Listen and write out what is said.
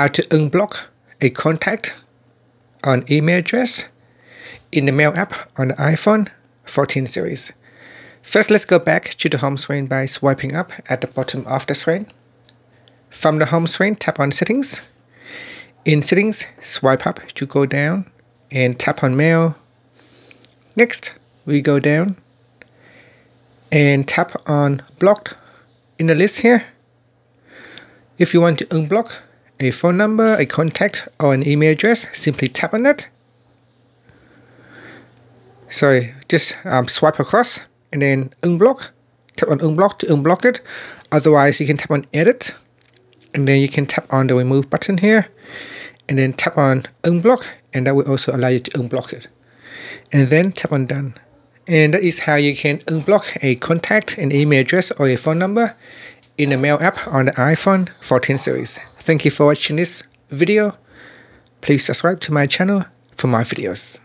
how to unblock a contact on email address in the Mail app on the iPhone 14 series. First, let's go back to the home screen by swiping up at the bottom of the screen. From the home screen, tap on Settings. In Settings, swipe up to go down and tap on Mail. Next, we go down and tap on Blocked in the list here. If you want to unblock a phone number, a contact, or an email address, simply tap on it. Sorry, just um, swipe across and then unblock. Tap on unblock to unblock it. Otherwise, you can tap on edit and then you can tap on the remove button here and then tap on unblock and that will also allow you to unblock it. And then tap on done. And that is how you can unblock a contact, an email address, or a phone number in the Mail app on the iPhone 14 series. Thank you for watching this video. Please subscribe to my channel for more videos.